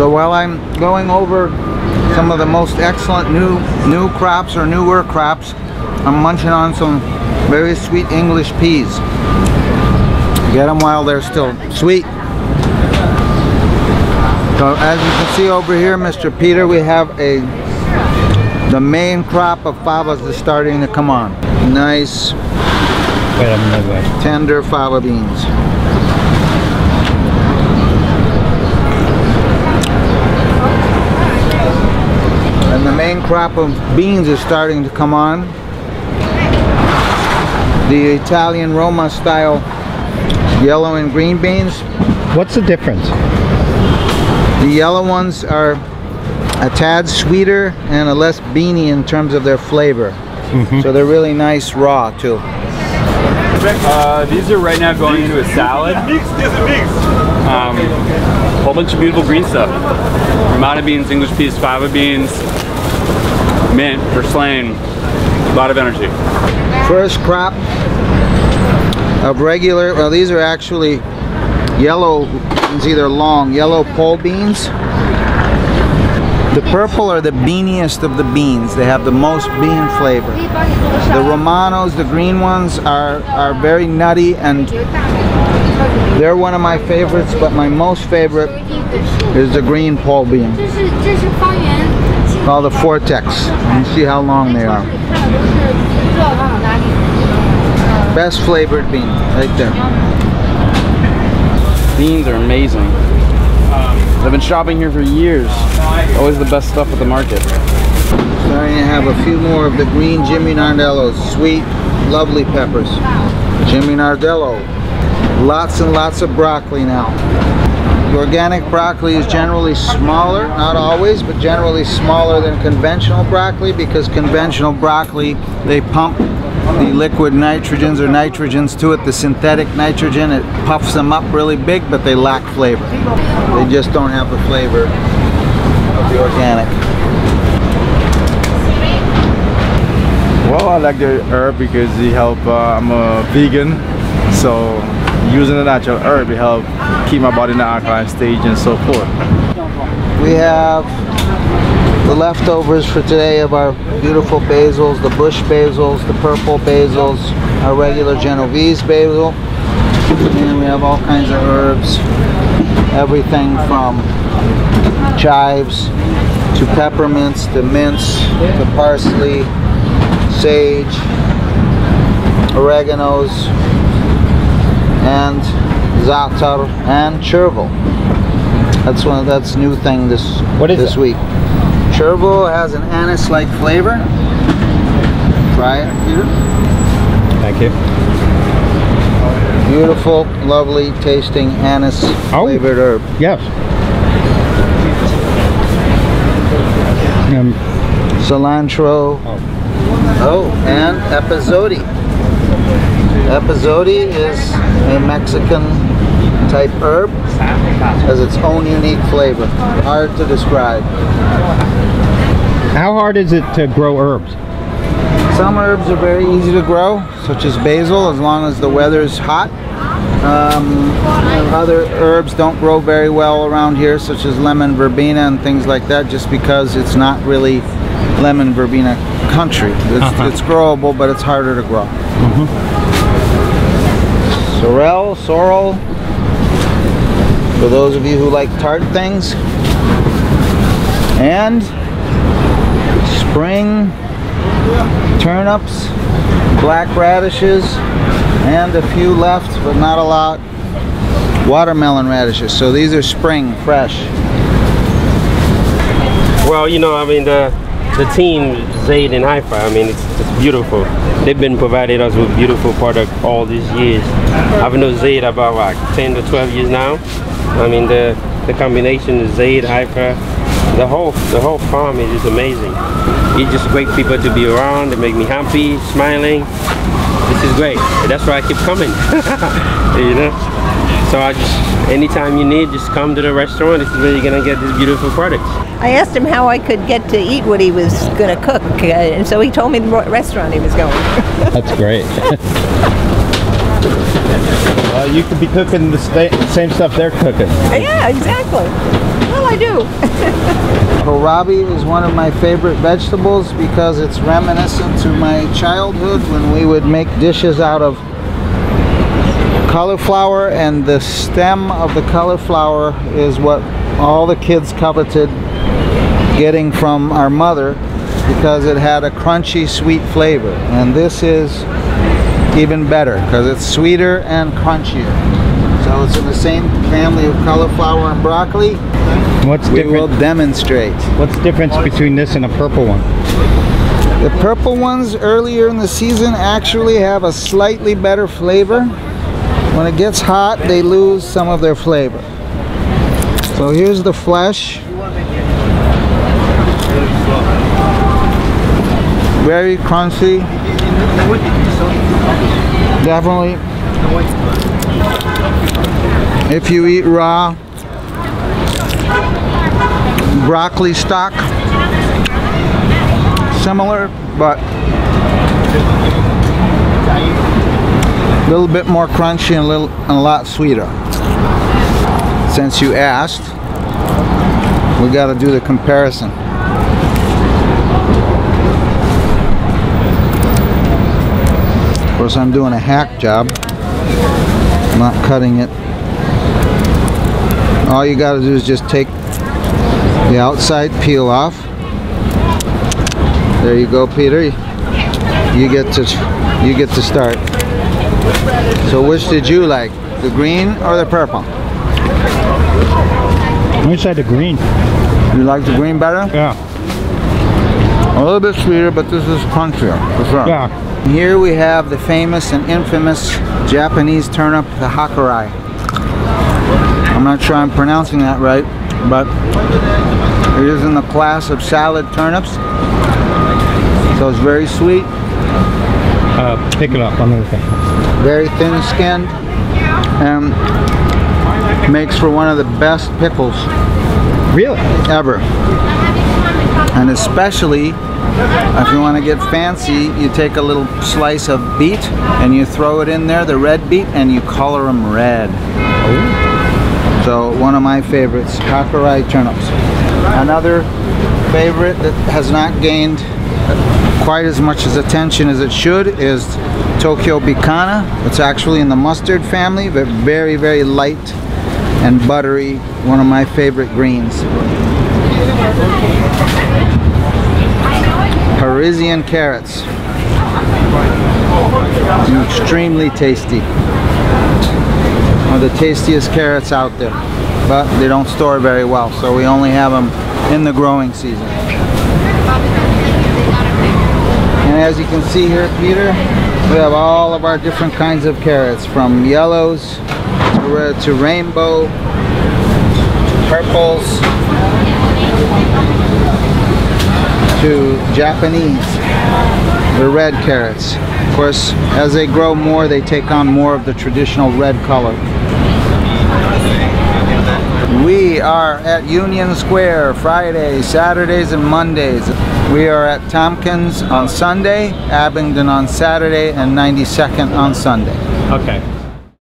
So while I'm going over some of the most excellent new new crops or newer crops, I'm munching on some very sweet English peas. Get them while they're still sweet. So as you can see over here, Mr. Peter, we have a the main crop of favas is starting to come on. Nice Wait a minute. tender fava beans. And the main crop of beans is starting to come on. The Italian Roma style yellow and green beans. What's the difference? The yellow ones are a tad sweeter and a less beany in terms of their flavor. So they're really nice raw too. Uh, these are right now going into a salad. Um, whole bunch of beautiful green stuff. Romano beans, English peas, fava beans, mint for slaying. A lot of energy. First crop of regular, well these are actually yellow, these either long, yellow pole beans. The purple are the beaniest of the beans. They have the most bean flavor. The Romanos, the green ones, are, are very nutty and they're one of my favorites, but my most favorite is the green pole bean called a Fortex. You see how long they are. Best flavored bean, right there. Beans are amazing. I've been shopping here for years. Always the best stuff at the market. I have a few more of the green Jimmy Nardello's. Sweet, lovely peppers. Jimmy Nardello. Lots and lots of broccoli now. The organic broccoli is generally smaller, not always, but generally smaller than conventional broccoli because conventional broccoli, they pump the liquid nitrogens or nitrogens to it, the synthetic nitrogen, it puffs them up really big, but they lack flavor. They just don't have the flavor of the organic. Well, I like the herb because it help. Uh, I'm a vegan, so using the natural herb it help keep my body in the alkaline stage and so forth. We have the leftovers for today of our beautiful basils, the bush basils, the purple basils, our regular Genovese basil. And we have all kinds of herbs, everything from chives to peppermints to mints to parsley, sage, oreganos, and za'atar and chervil. That's one. That's new thing this What is this week. Chervil has an anise-like flavor. Try it, Peter. Thank you. Beautiful, lovely tasting anise Oh. flavored herb. Yes. Um, Cilantro. Oh. Oh, and epazote. Epazote is a Mexican type herb. Has its own unique flavor. Hard to describe. how hard is it to grow herbs? Some herbs are very easy to grow, such as basil, as long as the weather is hot. Um, other herbs don't grow very well around here, such as lemon verbena and things like that, just because it's not really lemon verbena country. It's, Uh-huh. it's growable, but it's harder to grow. Sorrel, sorrel, for those of you who like tart things. And spring turnips, black radishes, and a few left, but not a lot. Watermelon radishes. So these are spring, fresh. Well, you know, I mean, the the team Zaid and Haifa, I mean, it's, it's beautiful. They've been providing us with beautiful product all these years. I've known Zaid about like 10 to 12 years now. I mean, the the combination of Zaid, Haifa, the whole the whole farm is just amazing. It's just great people to be around. They make me happy, smiling. This is great. That's why I keep coming. you know. So I just anytime you need, just come to the restaurant. This is where you're gonna get these beautiful products. I asked him how I could get to eat what he was going to cook, uh, and so he told me the restaurant he was going. That's great. Well, you could be cooking the same stuff they're cooking. Yeah, exactly. Well, I do. Kohlrabi is one of my favorite vegetables because it's reminiscent to my childhood when we would make dishes out of cauliflower and the stem of the cauliflower is what all the kids coveted getting from our mother because it had a crunchy sweet flavor. And this is even better because it's sweeter and crunchier. So it's in the same family of cauliflower and broccoli. What's we will demonstrate. What's the difference between this and a purple one? the purple ones earlier in the season actually have a slightly better flavor when it gets hot they lose some of their flavor. So here's the flesh. Very crunchy. Definitely. If you eat raw broccoli stock similar but a little bit more crunchy and a little and a lot sweeter. Since you asked we got to do the comparison. Of course I'm doing a hack job. I'm not cutting it. All you got to do is just take the outside peel off. There you go Peter. You get to you get to start so which did you like the green or the purple I wish I the green. you like the green better Yeah. a little bit sweeter but this is crunchier for sure Yeah. Here we have the famous and infamous Japanese turnip, the hakurei. I'm not sure I'm pronouncing that right, but it is in the class of salad turnips. So it's very sweet, Uh, pick it up the thing. Very thin skinned, and makes for one of the best pickles Really? ever. And especially if you want to get fancy, you take a little slice of beet and you throw it in there, the red beet, and you color them red. Oh. So one of my favorites, Hakurei turnips. Another favorite that has not gained quite as much as attention as it should is Tokyo Bekana. It's actually in the mustard family, but very, very light and buttery. One of my favorite greens. Parisian carrots. Extremely tasty. One of the tastiest carrots out there. But they don't store very well, so we only have them in the growing season. And as you can see here, Peter, we have all of our different kinds of carrots, from yellows to red to rainbow, purples, to Japanese, the red carrots. Of course, as they grow more, they take on more of the traditional red color. We are at Union Square Fridays, Saturdays, and Mondays. We are at Tompkins on Sunday, Abingdon on Saturday, and 92nd on Sunday. Okay.